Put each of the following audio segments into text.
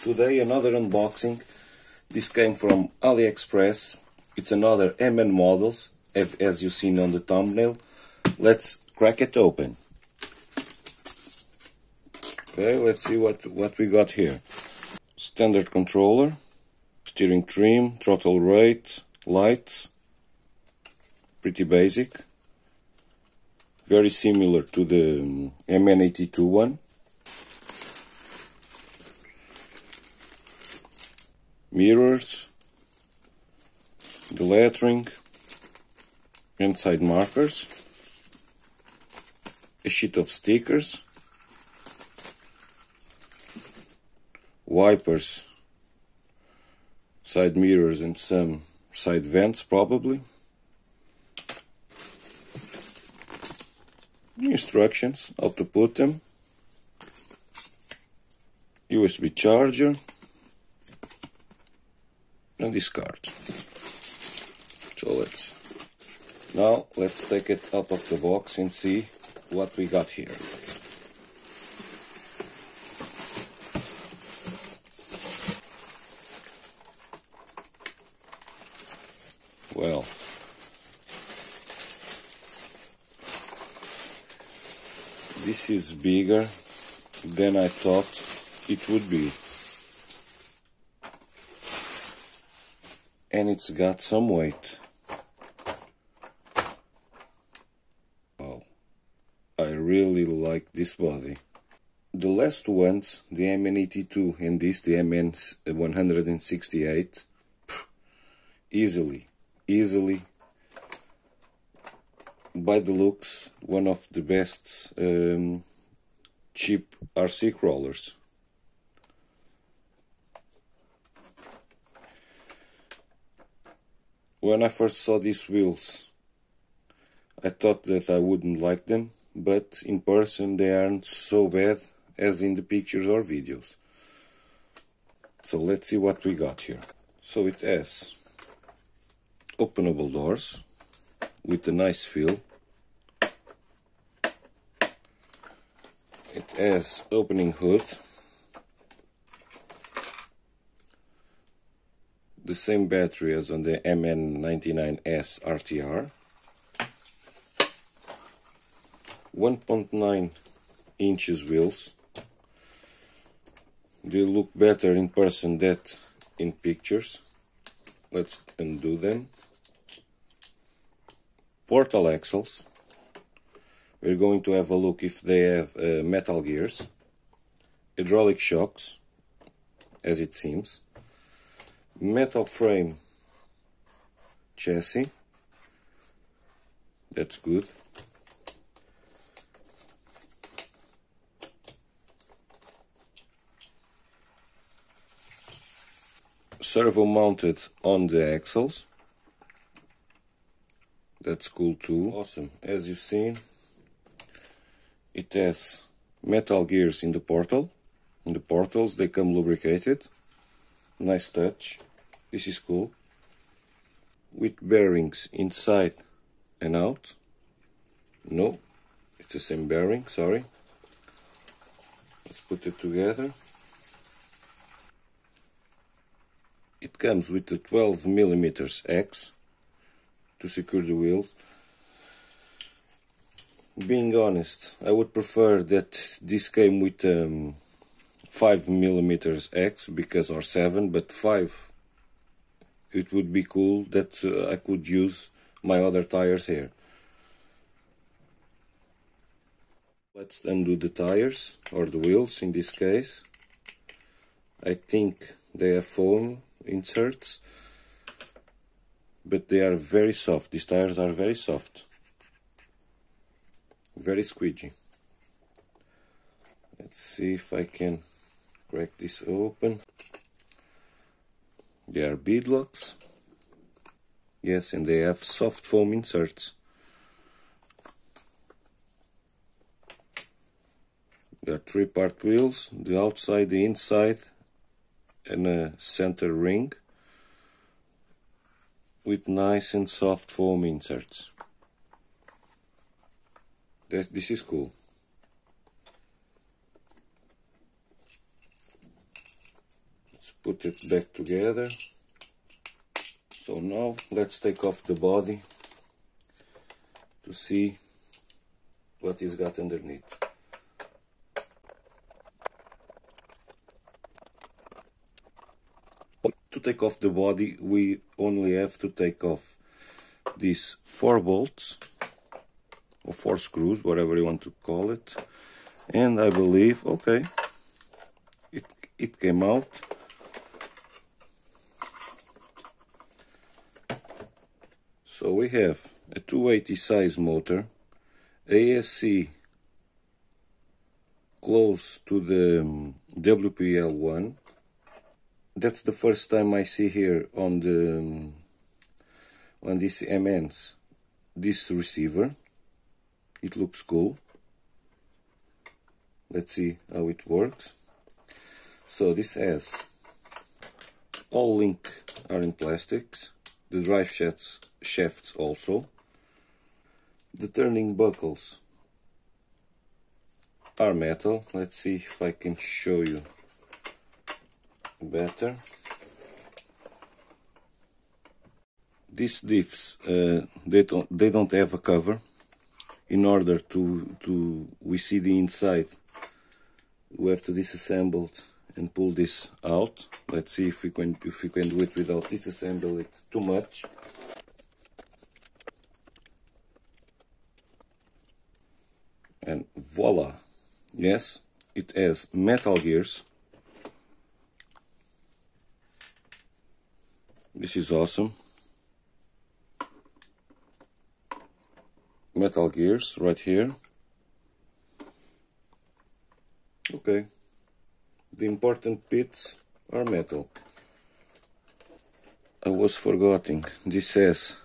Today another unboxing. This came from AliExpress. It's another MN models, as you seen on the thumbnail. Let's crack it open. Okay, let's see what, what we got here. Standard controller, steering trim, throttle rate, lights. Pretty basic. Very similar to the um, MN82 one. Mirrors, the lettering, inside markers, a sheet of stickers, wipers, side mirrors and some side vents probably, instructions how to put them, USB charger, and discard. So let's now let's take it out of the box and see what we got here. Well, this is bigger than I thought it would be. And it's got some weight. Wow, I really like this body. The last ones, the MN82 and this, the MN168, easily, easily, by the looks, one of the best um, cheap RC crawlers. When I first saw these wheels, I thought that I wouldn't like them, but in person they aren't so bad as in the pictures or videos. So let's see what we got here. So it has openable doors with a nice feel. It has opening hood the same battery as on the MN99S RTR. 1.9 inches wheels. They look better in person than in pictures. Let's undo them. Portal axles. We're going to have a look if they have uh, metal gears. Hydraulic shocks, as it seems metal frame chassis. That's good. Servo mounted on the axles. That's cool too. Awesome. As you've seen it has metal gears in the portal. In the portals they come lubricated. Nice touch this is cool. With bearings inside and out. No, it's the same bearing, sorry. Let's put it together. It comes with the 12 millimeters hex to secure the wheels. Being honest, I would prefer that this came with um, 5 millimeters hex because or 7, but 5 it would be cool that uh, I could use my other tires here. Let's undo the tires, or the wheels in this case. I think they have foam inserts, but they are very soft. These tires are very soft. Very squeegee. Let's see if I can crack this open. They are beadlocks. Yes, and they have soft foam inserts. They are three-part wheels, the outside, the inside, and a center ring with nice and soft foam inserts. This, this is cool. Put it back together. So now let's take off the body to see what is got underneath. To take off the body we only have to take off these four bolts or four screws whatever you want to call it. And I believe okay it it came out so we have a 280 size motor ESC close to the um, WPL1 that's the first time I see here on the um, on this MNs this receiver. It looks cool. Let's see how it works. So this has all link are in plastics the drive shafts shafts also. The turning buckles are metal. Let's see if I can show you better. These diffs uh, they don't they don't have a cover. In order to to we see the inside. We have to disassemble it and pull this out. Let's see if we can if we can do it without disassemble it too much. And voila. Yes it has metal gears. This is awesome. Metal gears right here. Okay the important bits are metal. I was forgetting this has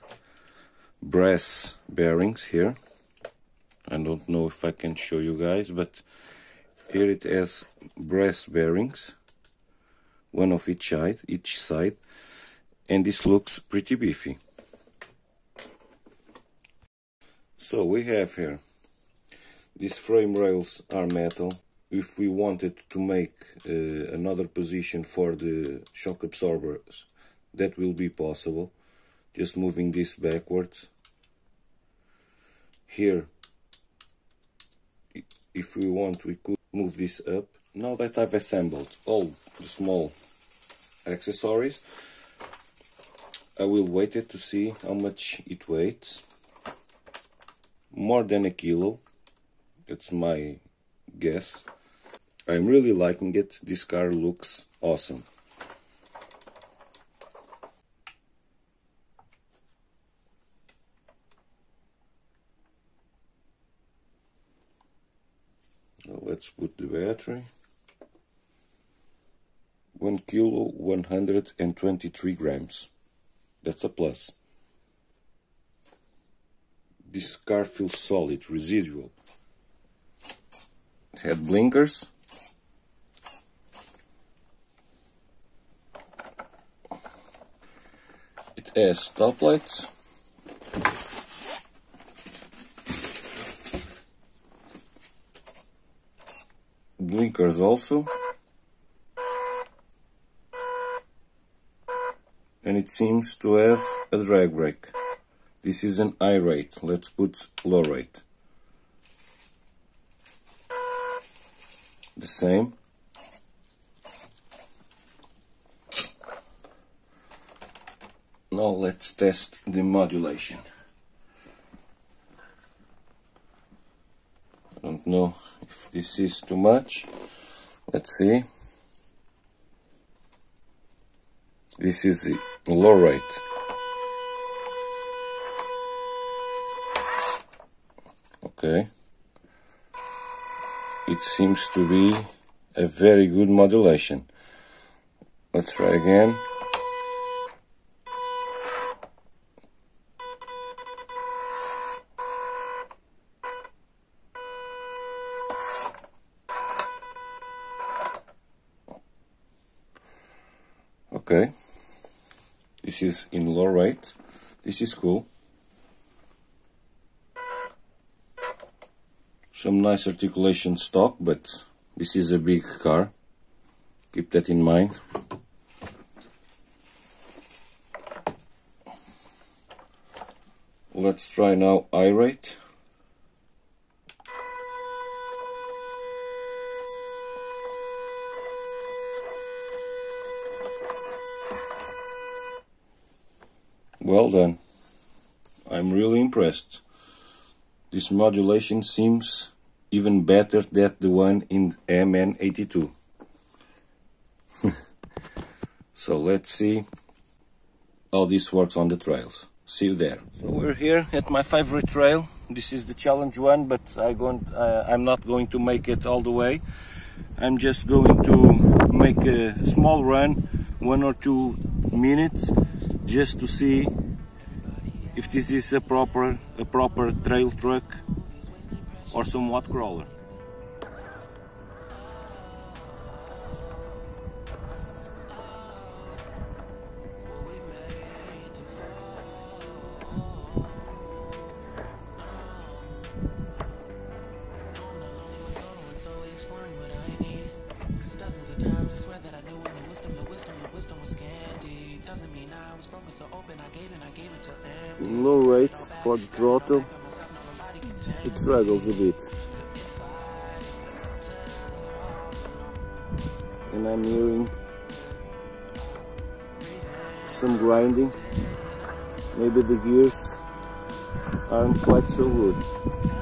brass bearings here. I don't know if I can show you guys but here it has brass bearings one of each side each side and this looks pretty beefy. So we have here these frame rails are metal if we wanted to make uh, another position for the shock absorbers that will be possible. Just moving this backwards. Here if we want we could move this up. Now that I've assembled all the small accessories I will weight it to see how much it weighs. More than a kilo. That's my guess I'm really liking it this car looks awesome let's put the battery. 1 kilo 123 grams. That's a plus. This car feels solid, residual. It had blinkers. Stop lights. blinkers also. And it seems to have a drag brake. This is an high rate. Let's put low rate. The same let's test the modulation. I don't know if this is too much. Let's see. This is the low rate okay. It seems to be a very good modulation. Let's try again okay. This is in low rate this is cool. Some nice articulation stock but this is a big car. Keep that in mind. Let's try now high rate. Well done. I'm really impressed. This modulation seems even better than the one in MN82. so let's see how this works on the trails. See you there. So we're here at my favorite trail. This is the challenge one, but I going, uh, I'm not going to make it all the way. I'm just going to make a small run, one or two minutes, just to see if this is a proper a proper trail truck or somewhat crawler. For the throttle it struggles a bit. And I'm hearing some grinding. Maybe the gears aren't quite so good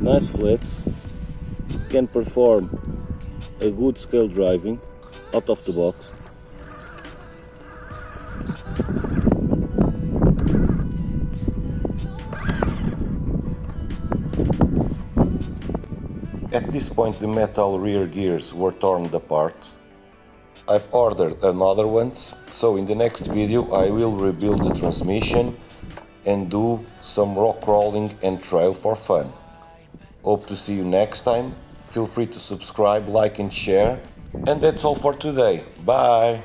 nice flex, can perform a good scale driving out of the box. At this point the metal rear gears were torn apart. I've ordered another ones, so in the next video I will rebuild the transmission and do some rock crawling and trail for fun. Hope to see you next time. Feel free to subscribe, like and share. And that's all for today. Bye!